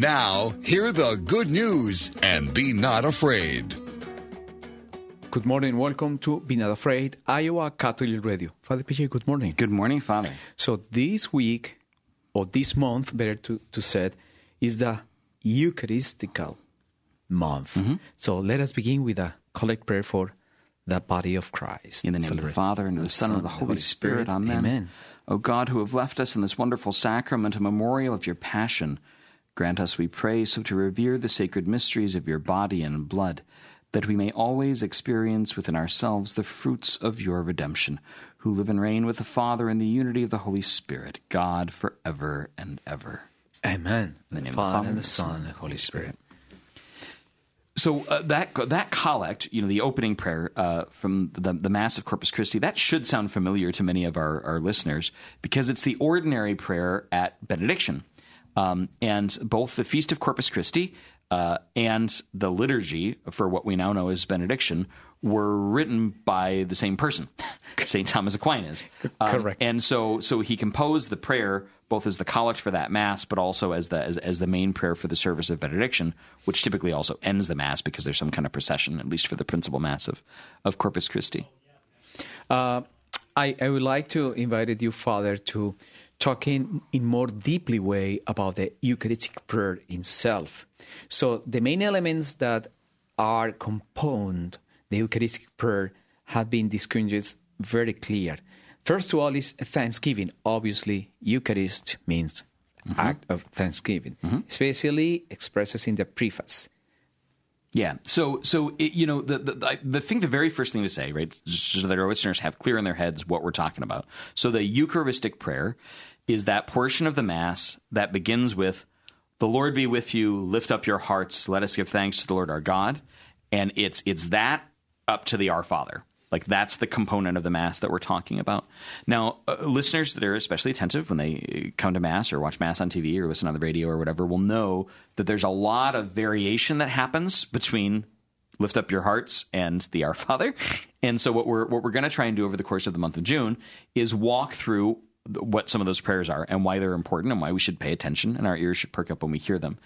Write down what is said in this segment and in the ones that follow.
Now, hear the good news and be not afraid. Good morning. Welcome to Be Not Afraid, Iowa Catholic Radio. Father PJ, good morning. Good morning, Father. So this week, or this month, better to, to say, is the Eucharistical month. Mm-hmm. So let us begin with a collect prayer for the body of Christ. In the name of the Father, and of the Son, and of the Holy Spirit. Amen. Amen. O God, who have left us in this wonderful sacrament a memorial of your passion, grant us, we pray, so to revere the sacred mysteries of your body and blood, that we may always experience within ourselves the fruits of your redemption, who live and reign with the Father in the unity of the Holy Spirit, God for ever and ever. Amen. In the name of the Father, Father, and the Son, and the Holy Spirit. So uh, that that collect, you know, the opening prayer uh, from the, the Mass of Corpus Christi, that should sound familiar to many of our, our listeners because it's the ordinary prayer at benediction, um, and both the Feast of Corpus Christi uh, and the liturgy for what we now know as benediction were written by the same person, Saint Thomas Aquinas. Um, Correct. And so, so he composed the prayer both as the collect for that mass, but also as the as, as the main prayer for the service of benediction, which typically also ends the mass because there's some kind of procession, at least for the principal mass of, of Corpus Christi. Uh, I, I would like to invite you, Father, to talk in, more deeply way about the Eucharistic prayer itself. So the main elements that are component the Eucharistic prayer have been distinguished very clear. First of all is thanksgiving. Obviously, Eucharist means mm-hmm. act of thanksgiving, mm-hmm. especially expresses in the preface. Yeah. So, so it, you know, the, the I- the thing, the very first thing to say, right, so that our listeners have clear in their heads what we're talking about. So, the Eucharistic prayer is that portion of the Mass that begins with, "The Lord be with you. Lift up your hearts. Let us give thanks to the Lord our God," and it's it's that up to the Our Father. Like that's the component of the Mass that we're talking about. Now, uh, listeners that are especially attentive when they come to Mass or watch Mass on TV or listen on the radio or whatever will know that there's a lot of variation that happens between lift up your hearts and the Our Father. And so what we're what we're going to try and do over the course of the month of June is walk through th- what some of those prayers are and why they're important and why we should pay attention and our ears should perk up when we hear them.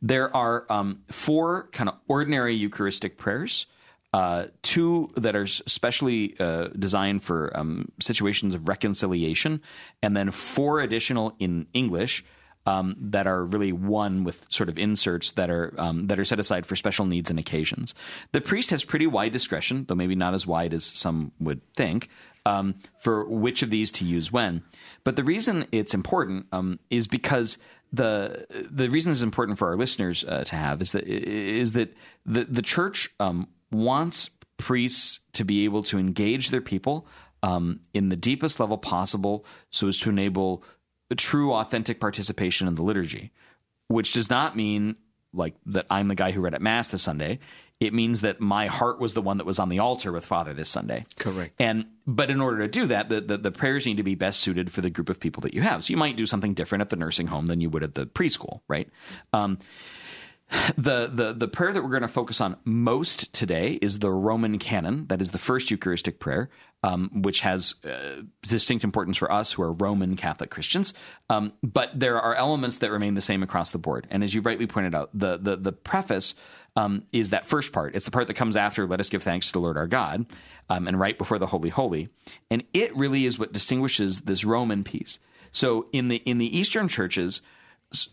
There are um, four kind of ordinary Eucharistic prayers. Uh, two that are specially uh, designed for um, situations of reconciliation, and then four additional in English um, that are really one with sort of inserts that are um, that are set aside for special needs and occasions. The priest has pretty wide discretion, though maybe not as wide as some would think, um, for which of these to use when. But the reason it's important um, is because the the reason it's important for our listeners uh, to have is that is that the the church um, wants priests to be able to engage their people um, in the deepest level possible, so as to enable true, authentic participation in the liturgy, which does not mean like that I'm the guy who read at Mass this Sunday. It means that my heart was the one that was on the altar with Father this Sunday. Correct. And but in order to do that, the, the, the prayers need to be best suited for the group of people that you have. So you might do something different at the nursing home than you would at the preschool, right? Um, the, the the prayer that we're going to focus on most today is the Roman Canon. That is the first Eucharistic prayer, um, which has uh, distinct importance for us who are Roman Catholic Christians. Um, but there are elements that remain the same across the board. And as you rightly pointed out, the the, the preface um, is that first part. It's the part that comes after "Let us give thanks to the Lord our God," um, and right before the Holy Holy. And it really is what distinguishes this Roman piece. So in the in the Eastern churches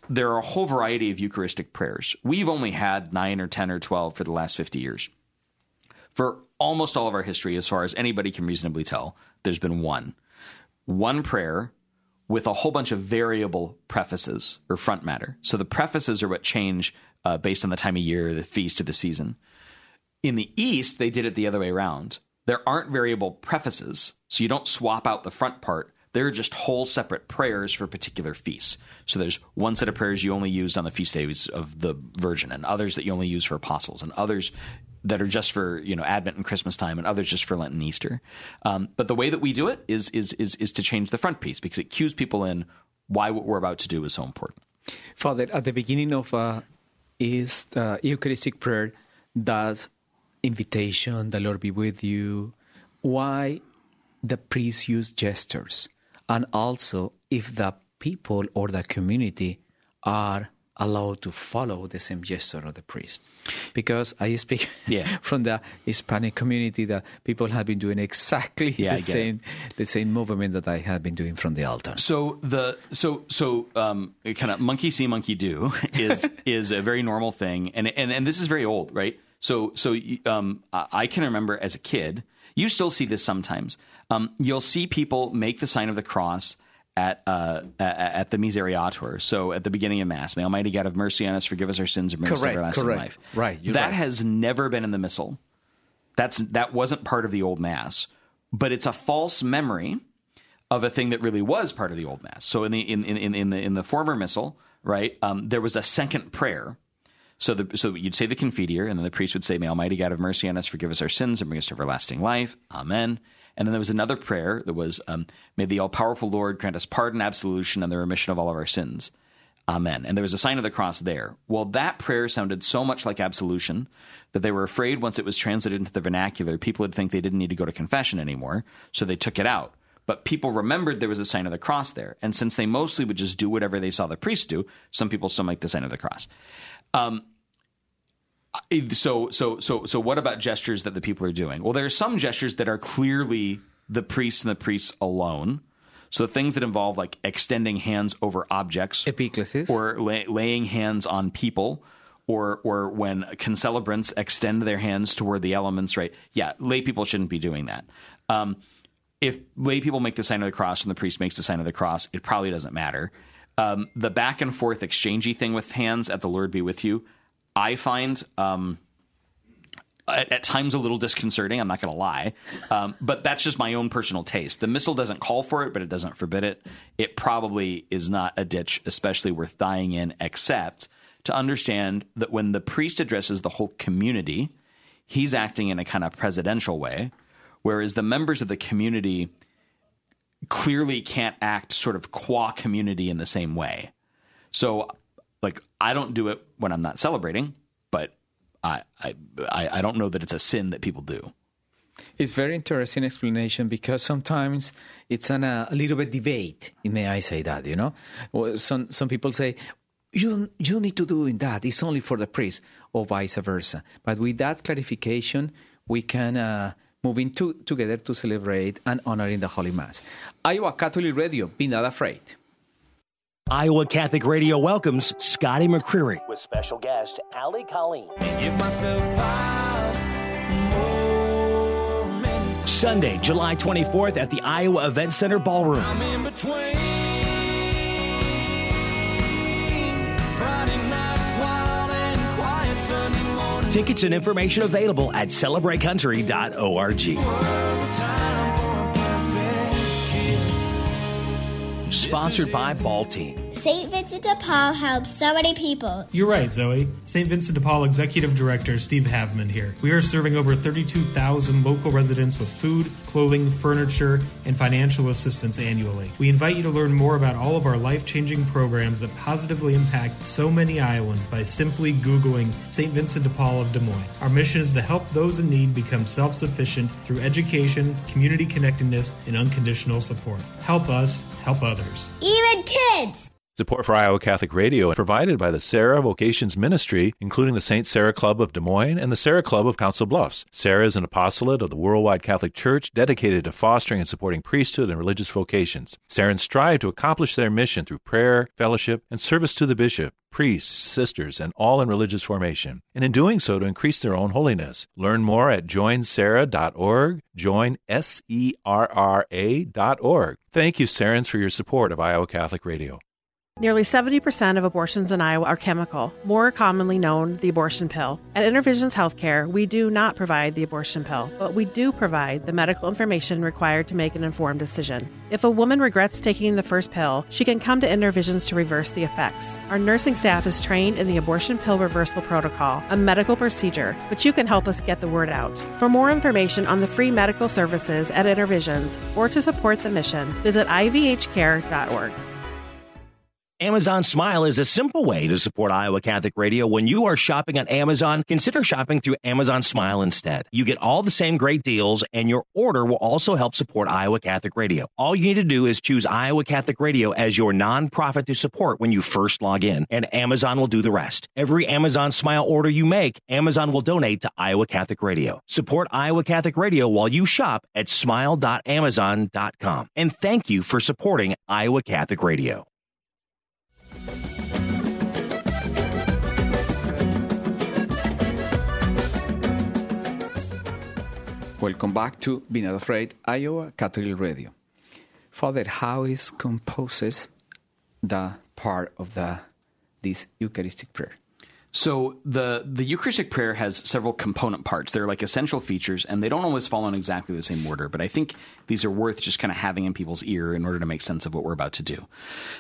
there are a whole variety of Eucharistic prayers. We've only had nine or 10 or 12 for the last 50 years. For almost all of our history, as far as anybody can reasonably tell, there's been one. One prayer with a whole bunch of variable prefaces or front matter. So the prefaces are what change uh, based on the time of year, the feast, or the season. In the East, they did it the other way around. There aren't variable prefaces, so you don't swap out the front part. They're just whole separate prayers for particular feasts. So there's one set of prayers you only used on the feast days of the Virgin, and others that you only use for apostles, and others that are just for you know Advent and Christmas time, and others just for Lent and Easter. Um, but the way that we do it is is is is to change the front piece because it cues people in why what we're about to do is so important. Father, at the beginning of uh, is the Eucharistic prayer, does invitation, the Lord be with you. Why the priests use gestures, and also if the people or the community are allowed to follow the same gesture of the priest. Because I speak Yeah. from the Hispanic community that people have been doing exactly Yeah, the same the same movement that I have been doing from the altar. So the so so um, kind of monkey see monkey do is is a very normal thing, and and and this is very old, right? So so um, I can remember as a kid, you still see this sometimes. Um, you'll see people make the sign of the cross at uh, at, the Misereatur. So at the beginning of Mass, may Almighty God have mercy on us, forgive us our sins, and bring us to everlasting correct. life. Right, that right. has never been in the Missal. That's that wasn't part of the old Mass, but it's a false memory of a thing that really was part of the old mass. So in the in in, in the in the former missal, right, um, there was a second prayer. So the so you'd say the Confiteor, and then the priest would say, "May Almighty God have mercy on us, forgive us our sins, and bring us to everlasting life." Amen. And then there was another prayer that was, um, "May the all powerful Lord grant us pardon, absolution, and the remission of all of our sins." Amen. And there was a sign of the cross there. Well, that prayer sounded so much like absolution that they were afraid once it was translated into the vernacular, people would think they didn't need to go to confession anymore. So they took it out. But people remembered there was a sign of the cross there. And since they mostly would just do whatever they saw the priest do, some people still make the sign of the cross. Um, so, so, so, so, what about gestures that the people are doing? Well, there are some gestures that are clearly the priests and the priests alone. So things that involve like extending hands over objects, Epiclesis. or lay, laying hands on people, or or when concelebrants extend their hands toward the elements. Right? Yeah, lay people shouldn't be doing that. Um, if lay people make the sign of the cross and the priest makes the sign of the cross, it probably doesn't matter. Um, the back and forth exchangey thing with hands at the Lord be with you, I find um, at, at times a little disconcerting. I'm not going to lie, um, but that's just my own personal taste. The missal doesn't call for it, but it doesn't forbid it. It probably is not a ditch, especially worth dying in, except to understand that when the priest addresses the whole community, he's acting in a kind of presidential way, whereas the members of the community clearly can't act sort of qua community in the same way. So, like, I don't do it when I'm not celebrating, but I, I, I don't know that it's a sin that people do. It's very interesting explanation because sometimes it's an, uh, a little bit debate. May I say that? You know, some some people say you you need to do that. It's only for the priest, or vice versa. But with that clarification, we can uh, move into together to celebrate and honoring the Holy Mass. Iowa Catholic Radio, be not afraid. Iowa Catholic Radio welcomes Scotty McCreery with special guest Ali Colleen. Give myself five more. Sunday, July 24th at the Iowa Event Center Ballroom. Tickets and information available at celebratecountry.org. Sponsored by Ball Team. St. Vincent de Paul helps so many people. You're right, Zoe. St. Vincent de Paul Executive Director Steve Havman here. We are serving over 32,000 local residents with food, clothing, furniture, and financial assistance annually. We invite you to learn more about all of our life changing programs that positively impact so many Iowans by simply Googling St. Vincent de Paul of Des Moines. Our mission is to help those in need become self sufficient through education, community connectedness, and unconditional support. Help us, help others. Even kids! Support for Iowa Catholic Radio is provided by the Serra Vocations Ministry, including the St. Serra Club of Des Moines and the Serra Club of Council Bluffs. Serra is an apostolate of the Worldwide Catholic Church dedicated to fostering and supporting priesthood and religious vocations. Serras strive to accomplish their mission through prayer, fellowship, and service to the bishop, priests, sisters, and all in religious formation, and in doing so to increase their own holiness. Learn more at joinserra.org, join S-E-R-R-A dot org. Thank you, Serrans, for your support of Iowa Catholic Radio. Nearly 70% of abortions in Iowa are chemical, more commonly known the abortion pill. At Intervisions Healthcare, we do not provide the abortion pill, but we do provide the medical information required to make an informed decision. If a woman regrets taking the first pill, she can come to Intervisions to reverse the effects. Our nursing staff is trained in the abortion pill reversal protocol, a medical procedure, but you can help us get the word out. For more information on the free medical services at Intervisions or to support the mission, visit ivhcare.org. Amazon Smile is a simple way to support Iowa Catholic Radio. When you are shopping on Amazon, consider shopping through Amazon Smile instead. You get all the same great deals, and your order will also help support Iowa Catholic Radio. All you need to do is choose Iowa Catholic Radio as your nonprofit to support when you first log in, and Amazon will do the rest. Every Amazon Smile order you make, Amazon will donate to Iowa Catholic Radio. Support Iowa Catholic Radio while you shop at smile.amazon.com. And thank you for supporting Iowa Catholic Radio. Welcome back to Be Not Afraid, Iowa Catholic Radio. Father, how is composes the part of the this Eucharistic prayer? So the the Eucharistic prayer has several component parts. They're like essential features, and they don't always follow in exactly the same order. But I think these are worth just kind of having in people's ear in order to make sense of what we're about to do.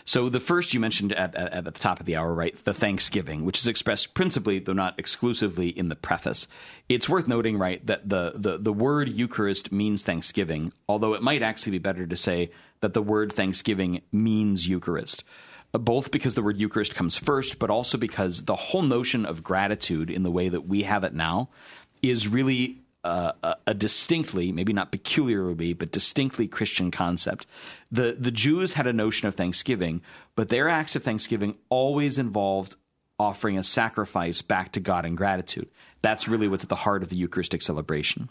So the first you mentioned at, at, at the top of the hour, right? The Thanksgiving, which is expressed principally, though not exclusively, in the preface. It's worth noting, right, that the the the word Eucharist means Thanksgiving, although it might actually be better to say that the word Thanksgiving means Eucharist both because the word Eucharist comes first, but also because the whole notion of gratitude in the way that we have it now is really uh, a, a distinctly, maybe not peculiarly, but distinctly Christian concept. The the Jews had a notion of Thanksgiving, but their acts of Thanksgiving always involved offering a sacrifice back to God in gratitude. That's really what's at the heart of the Eucharistic celebration.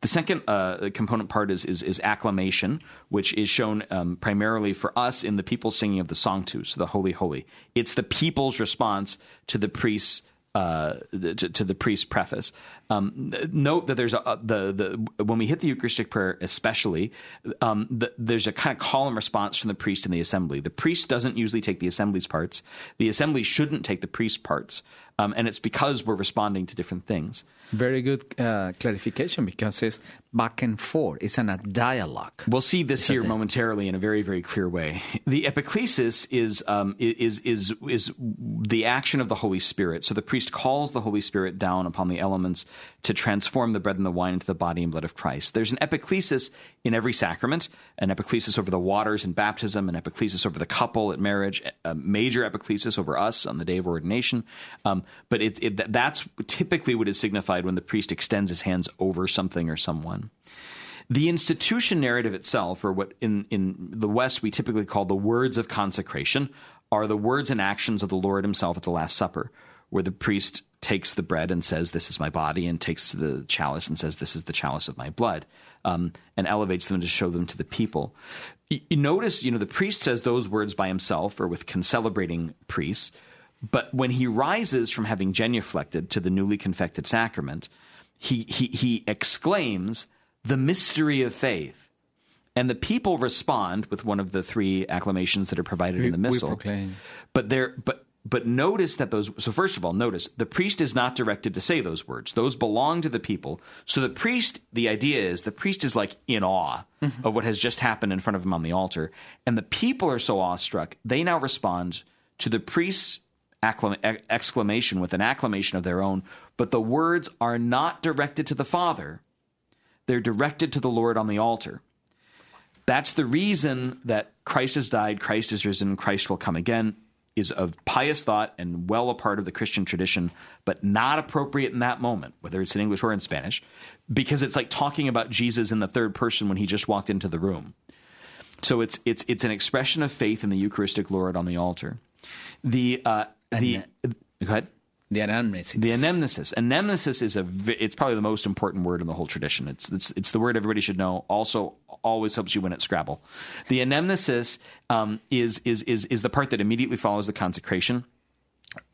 The second uh, component part is, is, is acclamation, which is shown um, primarily for us in the people singing of the song Sanctus, the Holy Holy. It's the people's response to the priest's uh, to, to the priest's preface. Um, note that there's a, the the when we hit the Eucharistic prayer, especially um, the, there's a kind of call and response from the priest in the assembly. The priest doesn't usually take the assembly's parts. The assembly shouldn't take the priest's parts, um, and it's because we're responding to different things. Very good uh, clarification because it's back and forth. It's an, a dialogue. We'll see this here momentarily in a very, very clear way. The epiclesis is um, is is is the action of the Holy Spirit. So the priest calls the Holy Spirit down upon the elements to transform the bread and the wine into the body and blood of Christ. There's an epiclesis in every sacrament, an epiclesis over the waters in baptism, an epiclesis over the couple at marriage, a major epiclesis over us on the day of ordination. Um, but it, it, that's typically what is signified when the priest extends his hands over something or someone. The institution narrative itself, or what in, in the West we typically call the words of consecration, are the words and actions of the Lord himself at the Last Supper, where the priest takes the bread and says, This is my body, and takes the chalice and says, This is the chalice of my blood, um, and elevates them to show them to the people. You, notice, you know, the priest says those words by himself or with concelebrating priests, but when he rises from having genuflected to the newly confected sacrament, he, he, he exclaims, The mystery of faith. And the people respond with one of the three acclamations that are provided in the we missal. But there, but but notice that those. So first of all, notice the priest is not directed to say those words; those belong to the people. So the priest, the idea is the priest is like in awe mm-hmm. of what has just happened in front of him on the altar, and the people are so awestruck they now respond to the priest's acclam- exclamation with an acclamation of their own. But the words are not directed to the Father; they're directed to the Lord on the altar. That's the reason that Christ has died, Christ is risen, Christ will come again, is of pious thought and well a part of the Christian tradition, but not appropriate in that moment, whether it's in English or in Spanish, because it's like talking about Jesus in the third person when he just walked into the room. So it's it's it's an expression of faith in the Eucharistic Lord on the altar. The uh, the go ahead. The anamnesis. The anamnesis. Anamnesis is a. It's probably the most important word in the whole tradition. It's it's it's the word everybody should know. Also, always helps you win at Scrabble. The anamnesis um, is is is is the part that immediately follows the consecration.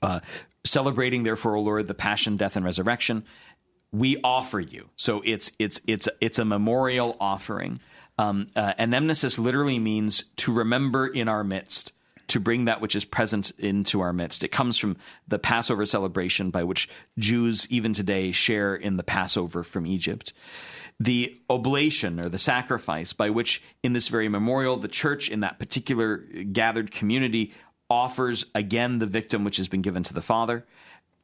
Uh, celebrating, therefore, O Lord, the passion, death, and resurrection. We offer you. So it's it's it's it's a memorial offering. Um, uh, anamnesis literally means to remember in our midst to bring that which is present into our midst. It comes from the Passover celebration by which Jews even today share in the Passover from Egypt. The oblation or the sacrifice by which in this very memorial the church in that particular gathered community offers again the victim which has been given to the Father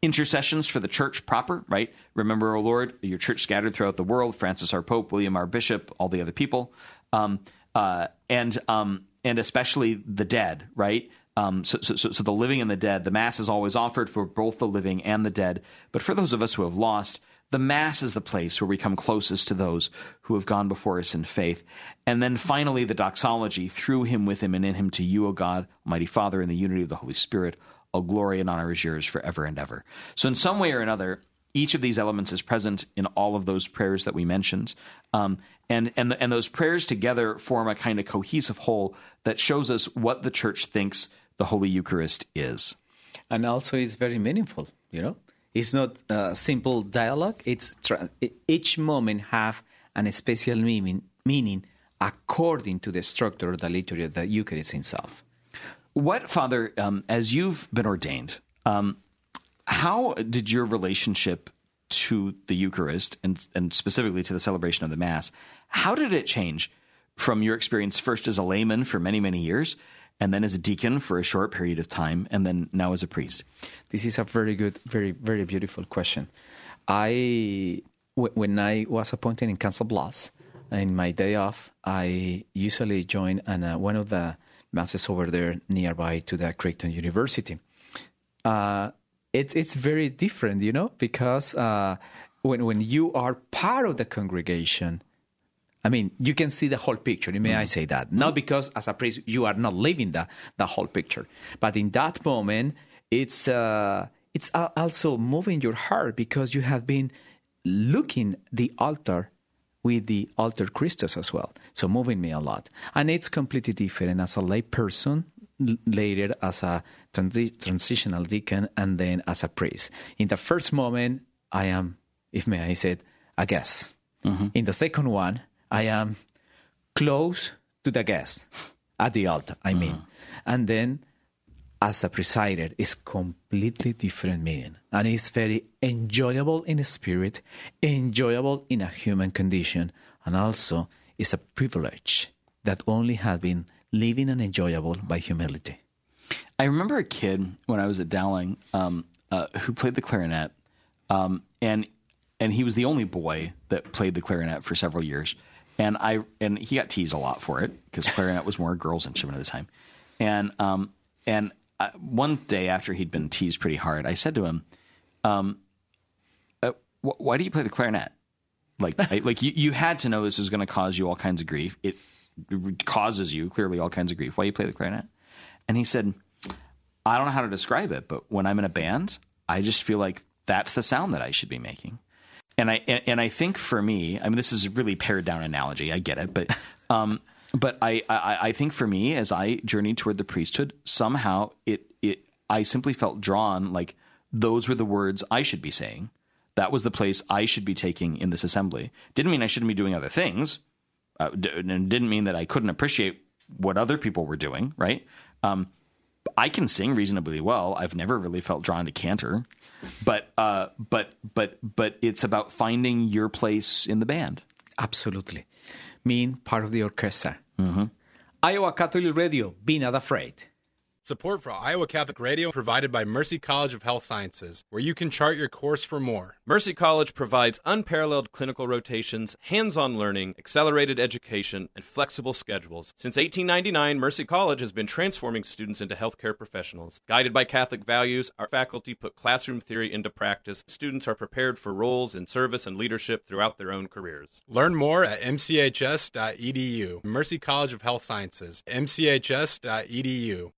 intercessions for the church proper, right? Remember, O Lord, your church scattered throughout the world, Francis our Pope, William our Bishop, all the other people, um, uh, and um, and especially the dead, right? Um, so, so, so, so the living and the dead, the Mass is always offered for both the living and the dead. But for those of us who have lost, the Mass is the place where we come closest to those who have gone before us in faith. And then finally, the doxology, through him, with him, and in him, to you, O God, Almighty Father, in the unity of the Holy Spirit, all glory and honor is yours forever and ever. So, in some way or another, each of these elements is present in all of those prayers that we mentioned. Um, and, and, and those prayers together form a kind of cohesive whole that shows us what the church thinks the Holy Eucharist is. and also it's very meaningful you know it's not a simple dialogue it's tra- each moment have an special meaning meaning according to the structure of the liturgy of the eucharist itself What, Father, um, as you've been ordained, um, how did your relationship to the Eucharist and, and specifically to the celebration of the Mass, how did it change from your experience first as a layman for many, many years, and then as a deacon for a short period of time, and then now as a priest? This is a very good, very, very beautiful question. I, w- when I was appointed in Council Bluffs, in my day off, I usually join an, uh, one of the masses over there nearby to the Creighton University. Uh, it, it's very different, you know, because uh, when when you are part of the congregation, I mean, you can see the whole picture. May I say that? Not because as a priest you are not living the, the whole picture, but in that moment, it's uh, it's also moving your heart because you have been looking the altar with the alter Christus as well. So moving me a lot, and it's completely different as a lay person. Later, as a transi- transitional deacon, and then as a priest. In the first moment, I am, if may I say it, a guest. Mm-hmm. In the second one, I am close to the guest at the altar, I mean. Mm-hmm. And then as a presider, is completely different meaning. And it's very enjoyable in spirit, enjoyable in a human condition, and also it's a privilege that only has been living and enjoyable by humility. I remember a kid when I was at Dowling um, uh, who played the clarinet, um, and and he was the only boy that played the clarinet for several years, and I and he got teased a lot for it because clarinet was more a girls' instrument at the time, and um, and I, one day after he'd been teased pretty hard, I said to him, um, uh, wh- "Why do you play the clarinet?" Like, I, like you, you had to know this was going to cause you all kinds of grief. It causes you clearly all kinds of grief. Why you play the clarinet? And he said, I don't know how to describe it, but when I'm in a band, I just feel like that's the sound that I should be making. And I and, and I think for me, I mean, this is a really pared down analogy. I get it, but um, but I, I I think for me, as I journeyed toward the priesthood, somehow it it I simply felt drawn like those were the words I should be saying. That was the place I should be taking in this assembly. Didn't mean I shouldn't be doing other things. Uh, d- and didn't mean that I couldn't appreciate what other people were doing. Right. Um, I can sing reasonably well. I've never really felt drawn to cantor, but uh, but but but it's about finding your place in the band. Absolutely. mean part of the orchestra. Iowa Catholic Radio, be not afraid. Support for Iowa Catholic Radio provided by Mercy College of Health Sciences, where you can chart your course for more. Mercy College provides unparalleled clinical rotations, hands on learning, accelerated education, and flexible schedules. Since 1899, Mercy College has been transforming students into healthcare professionals. Guided by Catholic values, our faculty put classroom theory into practice. Students are prepared for roles in service and leadership throughout their own careers. Learn more at mchs.edu. Mercy College of Health Sciences, mchs.edu.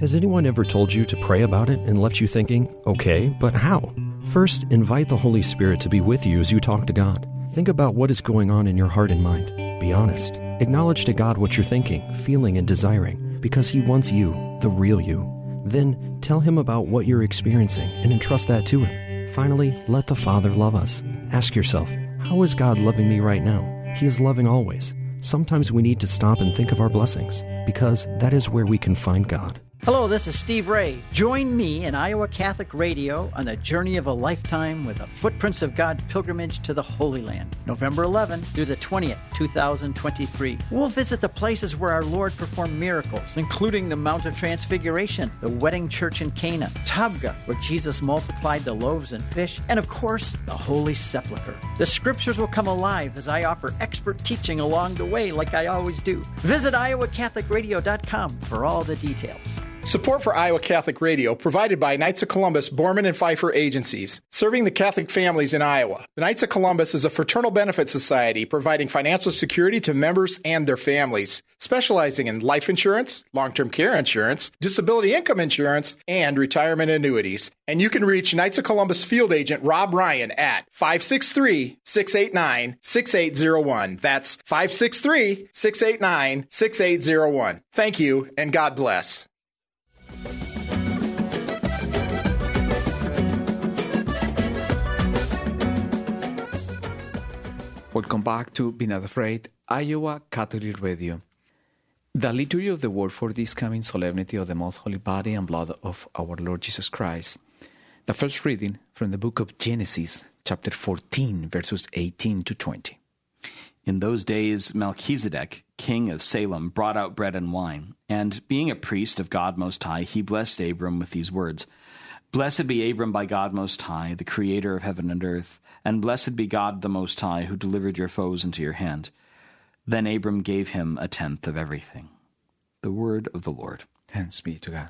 Has anyone ever told you to pray about it and left you thinking, okay, but how? First, invite the Holy Spirit to be with you as you talk to God. Think about what is going on in your heart and mind. Be honest. Acknowledge to God what you're thinking, feeling, and desiring, because He wants you, the real you. Then, tell Him about what you're experiencing and entrust that to Him. Finally, let the Father love us. Ask yourself, how is God loving me right now? He is loving always. Sometimes we need to stop and think of our blessings, because that is where we can find God. Hello, this is Steve Ray. Join me in Iowa Catholic Radio on the journey of a lifetime with a Footprints of God pilgrimage to the Holy Land, November 11th through the 20th, 2023. We'll visit the places where our Lord performed miracles, including the Mount of Transfiguration, the wedding church in Cana, Tabgha, where Jesus multiplied the loaves and fish, and of course, the Holy Sepulchre. The scriptures will come alive as I offer expert teaching along the way, like I always do. Visit iowacatholicradio.com for all the details. Support for Iowa Catholic Radio provided by Knights of Columbus, Borman and Pfeiffer agencies, serving the Catholic families in Iowa. The Knights of Columbus is a fraternal benefit society providing financial security to members and their families, specializing in life insurance, long-term care insurance, disability income insurance, and retirement annuities. And you can reach Knights of Columbus field agent Rob Ryan at 563-689-6801. That's 563-689-6801. Thank you and God bless. Welcome back to Be Not Afraid, Iowa Catholic Radio. The liturgy of the word for this coming solemnity of the most holy body and blood of our Lord Jesus Christ. The first reading from the book of Genesis, chapter 14, verses 18 to 20. In those days, Melchizedek, king of Salem, brought out bread and wine. And being a priest of God Most High, he blessed Abram with these words Blessed be Abram by God Most High, the creator of heaven and earth, and blessed be God the Most High, who delivered your foes into your hand. Then Abram gave him a tenth of everything. The word of the Lord. Thanks be to God.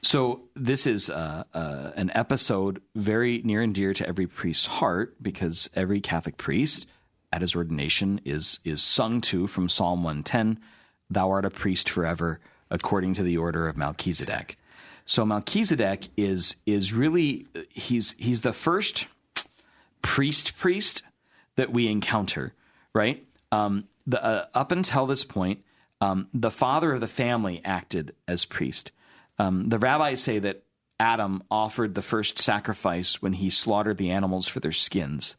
So this is uh, uh, an episode very near and dear to every priest's heart because every Catholic priest at his ordination is is sung to from Psalm 110, "Thou art a priest forever, according to the order of Melchizedek." So Melchizedek is is really he's he's the first priest priest that we encounter, right? Um, the, uh, up until this point, um, the father of the family acted as priest. Um, the rabbis say that Adam offered the first sacrifice when he slaughtered the animals for their skins.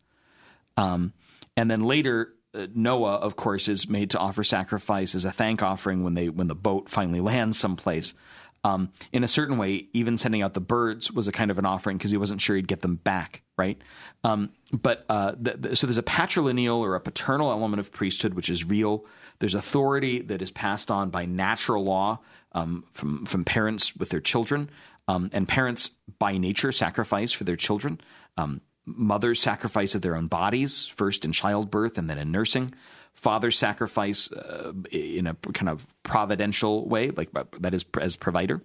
Um, and then later, uh, Noah, of course, is made to offer sacrifice as a thank offering when they when the boat finally lands someplace. Um, in a certain way, even sending out the birds was a kind of an offering because he wasn't sure he'd get them back, right? Um, but uh, the, the, so there's a patrilineal or a paternal element of priesthood, which is real. There's authority that is passed on by natural law um, from from parents with their children, um, and parents by nature sacrifice for their children. Um, mothers sacrifice of their own bodies first in childbirth and then in nursing father sacrifice uh, in a kind of providential way, like that is as provider.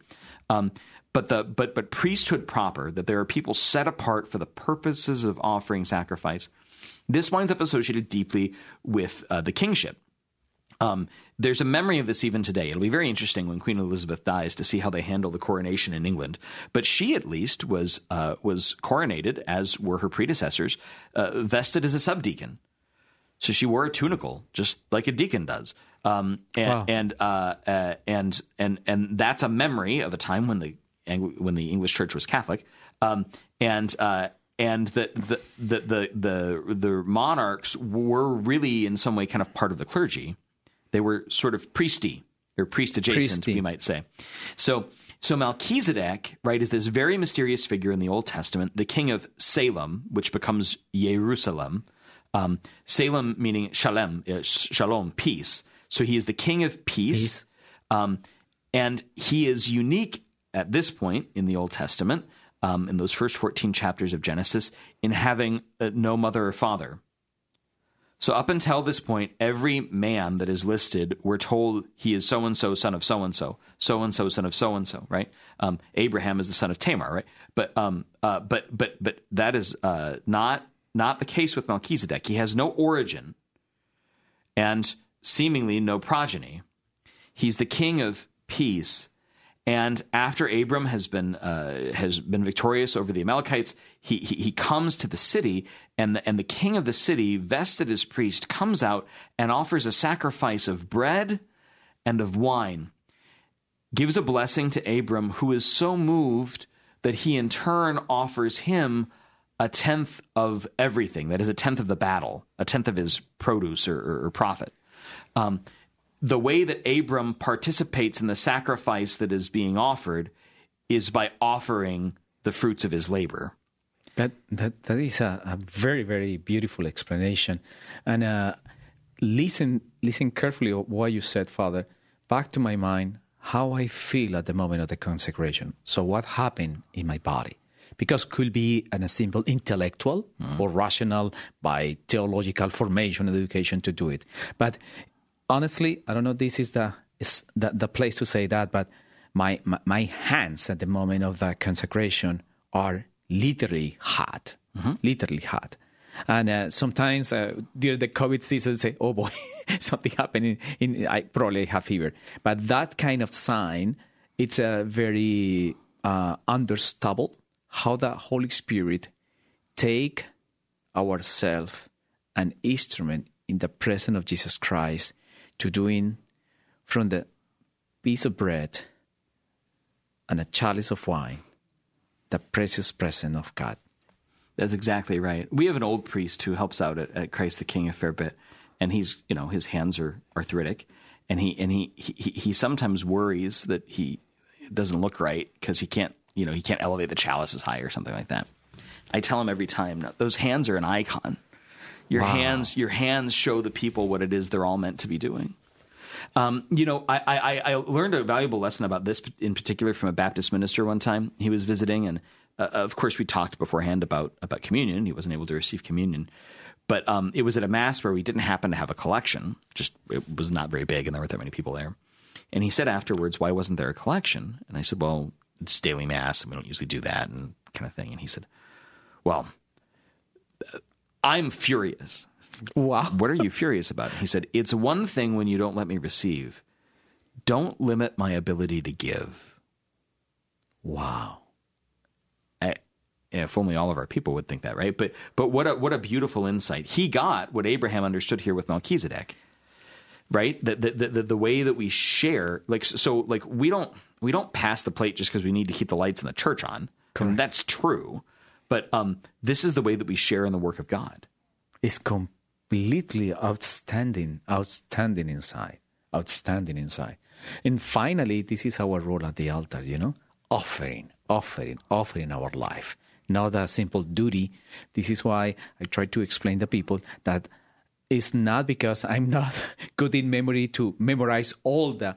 Um, but the but but priesthood proper, that there are people set apart for the purposes of offering sacrifice. This winds up associated deeply with uh, the kingship. Um, there's a memory of this even today. It'll be very interesting when Queen Elizabeth dies to see how they handle the coronation in England. But she, at least, was uh, was coronated, as were her predecessors, uh, vested as a subdeacon. So she wore a tunicle, just like a deacon does. Um, and Wow. and uh, uh, and and and that's a memory of a time when the when the English Church was Catholic, um, and uh, and that the the, the the the monarchs were really in some way kind of part of the clergy. They were sort of priesty or priest adjacent, we might say. So. So Melchizedek, right, is this very mysterious figure in the Old Testament, the king of Salem, which becomes Jerusalem, um, Salem meaning shalem, uh, shalom, peace. So he is the king of peace, Um, and he is unique at this point in the Old Testament, um, in those first fourteen chapters of Genesis, in having uh, no mother or father. So up until this point, every man that is listed, we're told he is so and so, son of so and so, so and so, son of so and so, right? Um, Abraham is the son of Tamar, right? But um, uh, but but but that is uh, not not the case with Melchizedek. He has no origin and seemingly no progeny. He's the king of peace. And after Abram has been uh, has been victorious over the Amalekites, he, he he comes to the city, and the, and the king of the city, vested as priest, comes out and offers a sacrifice of bread and of wine, gives a blessing to Abram, who is so moved that he in turn offers him a tenth of everything. That is a tenth of the battle, a tenth of his produce or, or, or profit. Um, the way that Abram participates in the sacrifice that is being offered is by offering the fruits of his labor. That that that is a, a very very beautiful explanation, and uh, listen listen carefully what you said, Father. Back to my mind how I feel at the moment of the consecration. So what happened in my body? Because could be an, a simple intellectual or rational by theological formation and education to do it. But honestly, I don't know. This is the is the, the place to say that, but my, my my hands at the moment of the consecration are literally hot, literally hot. And uh, sometimes uh, during the COVID season, say, "Oh boy, something happened." In, in I probably have fever, but that kind of sign, it's a very uh, understandable how the Holy Spirit take ourself an instrument in the presence of Jesus Christ to doing from the piece of bread and a chalice of wine the precious presence of God. That's exactly right. We have an old priest who helps out at, at Christ the King a fair bit, and he's you know his hands are arthritic, and he and he he, he sometimes worries that he doesn't look right because he can't you know he can't elevate the chalice as high or something like that. I tell him every time, no, those hands are an icon. Your Wow. hands your hands show the people what it is they're all meant to be doing. Um, you know, I, I, I learned a valuable lesson about this in particular from a Baptist minister one time. He was visiting, and uh, of course, we talked beforehand about about communion. He wasn't able to receive communion, but um, it was at a mass where we didn't happen to have a collection. Just it was not very big, and there weren't that many people there. And he said afterwards, "Why wasn't there a collection?" And I said, "Well, it's daily mass, and we don't usually do that, and kind of thing." And he said, "Well, I'm furious." Wow. What are you furious about? He said, It's one thing when you don't let me receive. Don't limit my ability to give. Wow. I, if only all of our people would think that, right? But but what a what a beautiful insight. He got what Abraham understood here with Melchizedek. Right? The the the, the, the way that we share, like so like we don't we don't pass the plate just because we need to keep the lights in the church on. And that's true. But um, this is the way that we share in the work of God. It's completely outstanding, outstanding inside, outstanding inside. And finally, this is our role at the altar, you know, offering, offering, offering our life, not a simple duty. This is why I try to explain to people that it's not because I'm not good in memory to memorize all the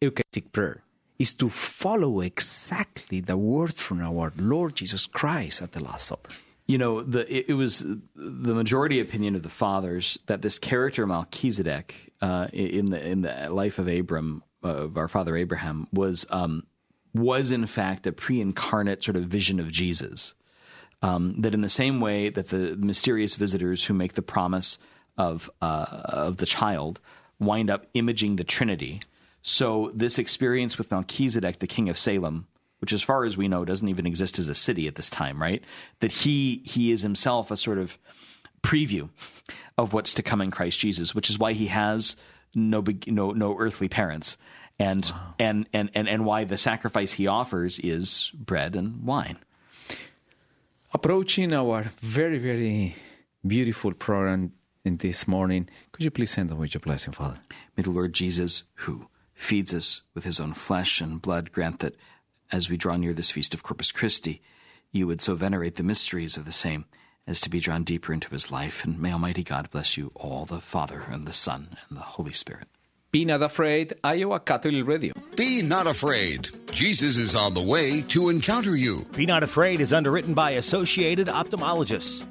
Eucharistic prayer. Is to follow exactly the words from our Lord Jesus Christ at the Last Supper. You know, the it, it was the majority opinion of the fathers that this character Melchizedek uh, in the in the life of Abram of our father Abraham was um, was in fact a pre-incarnate sort of vision of Jesus. Um, that in the same way that the mysterious visitors who make the promise of uh, of the child wind up imaging the Trinity, so this experience with Melchizedek, the king of Salem, which as far as we know doesn't even exist as a city at this time, right? That he he is himself a sort of preview of what's to come in Christ Jesus, which is why he has no no no earthly parents. And, and and and and why the sacrifice he offers is bread and wine. approaching our very, very beautiful program in this morning, could you please send them with your blessing, Father? May the Lord Jesus, who feeds us with his own flesh and blood, grant that as we draw near this feast of Corpus Christi, you would so venerate the mysteries of the same as to be drawn deeper into his life. And may Almighty God bless you all, the Father and the Son and the Holy Spirit. Be not afraid, Iowa Catholic Radio. Be not afraid. Jesus is on the way to encounter you. Be Not Afraid is underwritten by Associated Ophthalmologists.